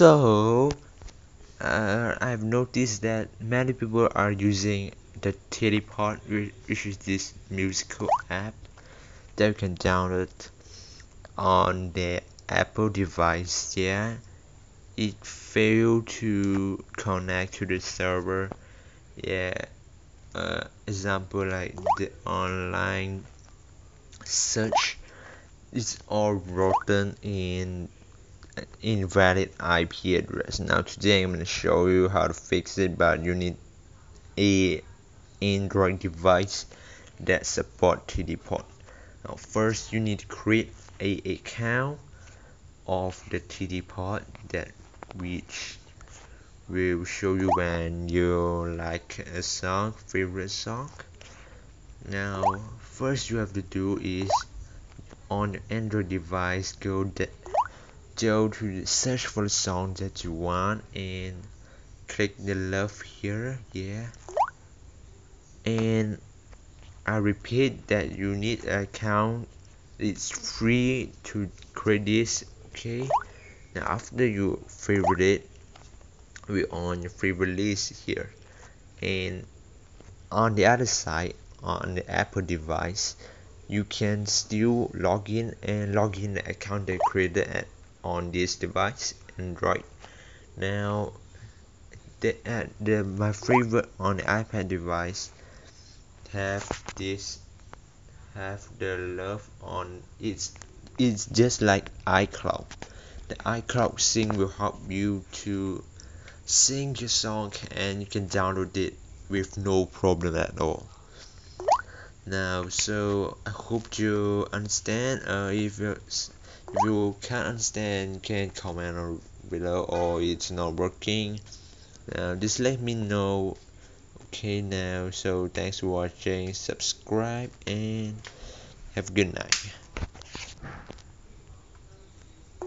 So, uh, I've noticed that many people are using the TTPOD, which is this musical app that you can download on the Apple device. Yeah, it failed to connect to the server. Yeah, uh, example like the online search is all rotten in invalid IP address. Now today I'm going to show you how to fix it but you need a Android device that support TTPOD. Now first you need to create a account of the TD TTPOD that which will show you when you like a song, favorite song. Now first you have to do is on Android device go go to search for the song that you want and click the love here yeah. And I repeat that you need an account. It's free to create this okay? Now after you favorite it we on your favorite list here. And on the other side on the Apple device you can still log in and log in the account they created at on this device Android. Now the, uh, the my favorite on the iPad device have this have the love on it's it's just like iCloud. The iCloud sync will help you to sing your song and you can download it with no problem at all. Now so I hope you understand uh, if you if you can't understand you can comment below or it's not working. Uh, just let me know. Okay now so thanks for watching. Subscribe and have a good night